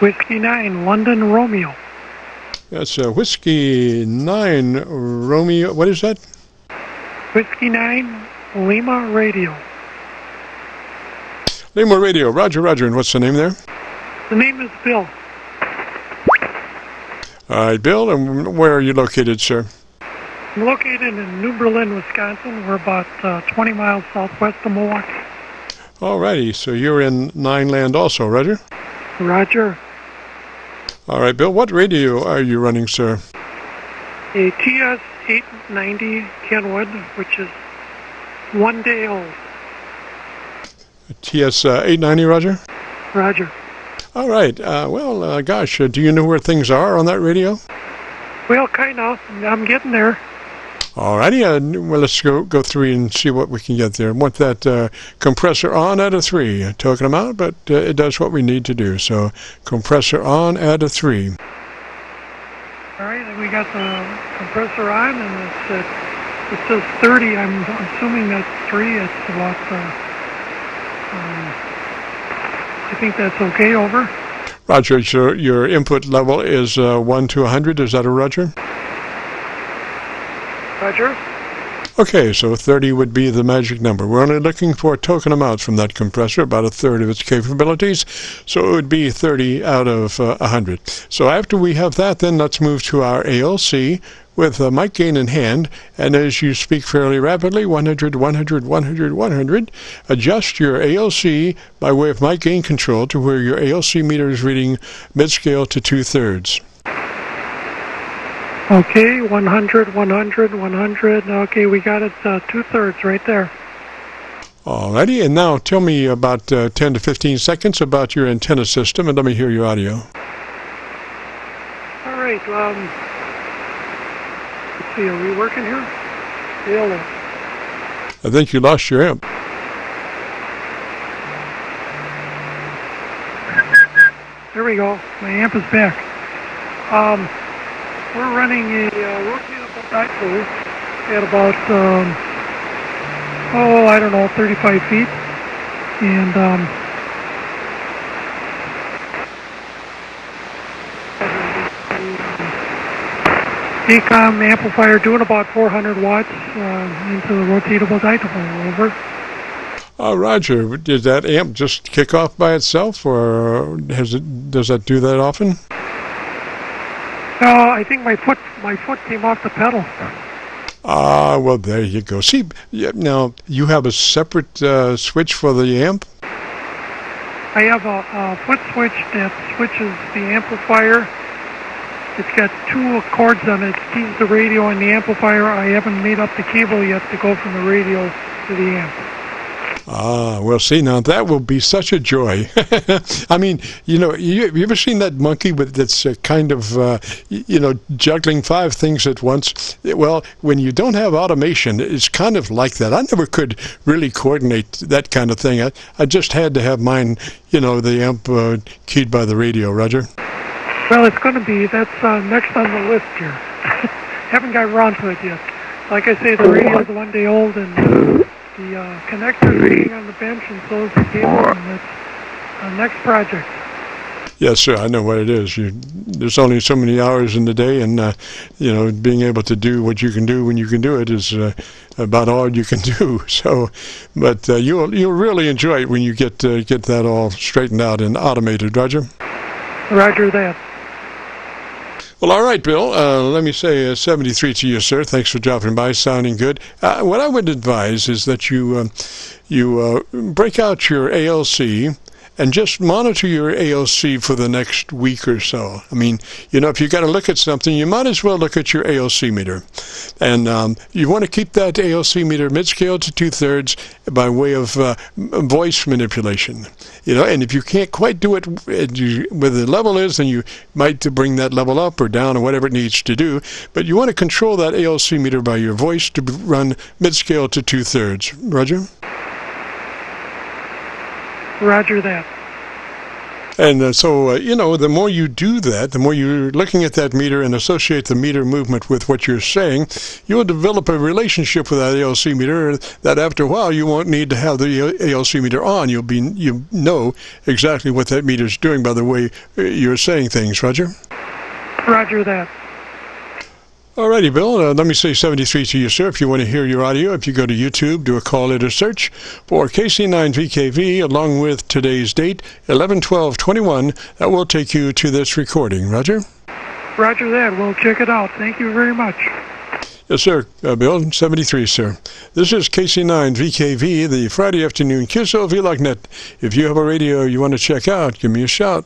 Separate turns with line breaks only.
Whiskey 9, London Romeo.
That's uh, Whiskey 9 Romeo. What is that?
Whiskey 9, Lima Radio.
Lima Radio. Roger, Roger. And what's the name there?
The name is Bill.
All right, Bill. And where are you located, sir?
I'm located in New Berlin, Wisconsin. We're about uh, 20 miles southwest of Milwaukee.
All righty. So you're in Nine Land also, Roger?
Roger.
All right, Bill. What radio are you running, sir?
A TS 890 Kenwood, which is one day old.
TS uh, 890, Roger?
Roger.
All right. Uh, well, uh, gosh, uh, do you know where things are on that radio?
Well, kind of. I'm getting there.
All righty. Uh, well, let's go go through and see what we can get there. want that uh, compressor on at a three. Uh, token amount, but uh, it does what we need to do. So compressor on at a three.
All right. We got the compressor on, and it's at, it says 30. I'm assuming that's three. It's about. Uh, um, I think that's okay. Over.
Roger, so your input level is uh, 1 to 100. Is that a Roger?
Roger.
Okay, so 30 would be the magic number. We're only looking for token amounts from that compressor, about a third of its capabilities, so it would be 30 out of uh, 100. So after we have that, then let's move to our ALC with a mic gain in hand, and as you speak fairly rapidly, 100, 100, 100, 100, adjust your ALC by way of mic gain control to where your ALC meter is reading mid-scale to two-thirds.
Okay, 100, 100, 100. Okay, we got it uh, two-thirds right there.
Alrighty, and now tell me about uh, 10 to 15 seconds about your antenna system, and let me hear your audio.
All right, um, let's see, are we working here? Hello.
I think you lost your amp.
There we go. My amp is back. Um, we're running a uh, rotatable dipole at about, um, oh, I don't know, 35 feet. And um, ACOM amplifier doing about 400 watts uh, into the rotatable dipole. Over.
Uh, Roger, did that amp just kick off by itself, or has it? Does that do that often?
Uh, I think my foot my foot came off the pedal.
Ah, well, there you go. See, now you have a separate uh, switch for the amp.
I have a, a foot switch that switches the amplifier. It's got two cords on it. It the radio and the amplifier. I haven't made up the cable yet to go from the radio to the amp.
Ah, well, see, now that will be such a joy. I mean, you know, you, you ever seen that monkey with that's uh, kind of, uh, you know, juggling five things at once? Well, when you don't have automation, it's kind of like that. I never could really coordinate that kind of thing. I, I just had to have mine, you know, the amp uh, keyed by the radio, Roger.
Well, it's going to be. That's uh, next on the list here. Haven't got around to it yet. Like I say, the radio's one day old, and the uh, connector's sitting on the bench, and so is the cable, and it's the next project.
Yes, sir. I know what it is. You, there's only so many hours in the day, and uh, you know, being able to do what you can do when you can do it is uh, about all you can do. So, but uh, you'll you'll really enjoy it when you get uh, get that all straightened out and automated, Roger.
Roger that.
Well, all right, Bill. Uh, let me say uh, 73 to you, sir. Thanks for dropping by. Sounding good. Uh, what I would advise is that you um, you uh, break out your ALC and just monitor your ALC for the next week or so. I mean, you know, if you've got to look at something, you might as well look at your ALC meter, and um, you want to keep that ALC meter mid-scale to two-thirds by way of uh, voice manipulation. You know, and if you can't quite do it where the level is, then you might to bring that level up or down or whatever it needs to do. But you want to control that ALC meter by your voice to run mid-scale to two-thirds. Roger.
Roger that.
And uh, so, uh, you know, the more you do that, the more you're looking at that meter and associate the meter movement with what you're saying, you'll develop a relationship with that ALC meter that after a while you won't need to have the ALC meter on. You'll be, you know exactly what that meter's doing by the way uh, you're saying things, Roger?
Roger that.
Alrighty, Bill. Uh, let me say 73 to you, sir. If you want to hear your audio, if you go to YouTube, do a call it a search for KC9VKV along with today's date, 11-12-21. That will take you to this recording. Roger?
Roger that. We'll check it out. Thank you very much.
Yes, sir. Uh, Bill, 73, sir. This is KC9VKV, the Friday afternoon QSO VLOGnet. If you have a radio you want to check out, give me a shout.